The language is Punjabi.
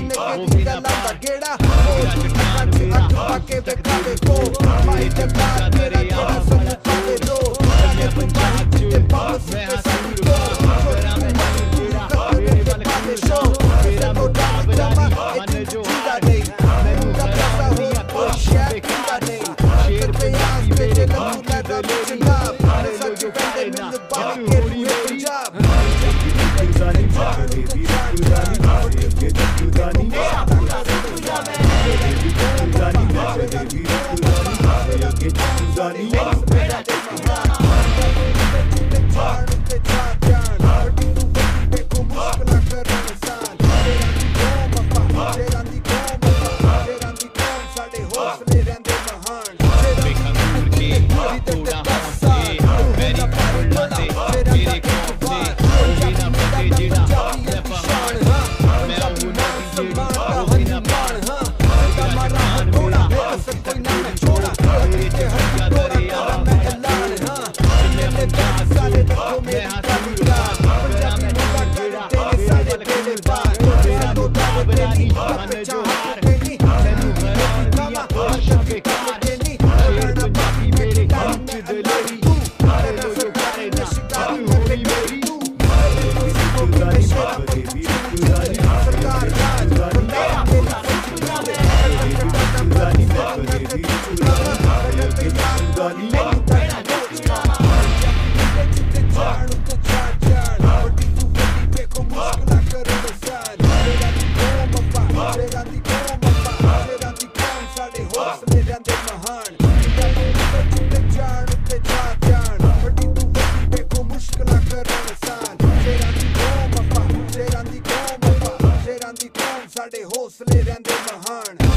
ਨਿੱਕੇ ਦੀ ਦਾ ਲੰਦਾ ਕਿਹੜਾ? ਹੋ ਜੱਟ ਅੱਖ ਪਾ ਕੇ ਤੇ ਖਾਵੇ ਕੋ ਮਾਈ ਜੱਟਾ 对啊 horn.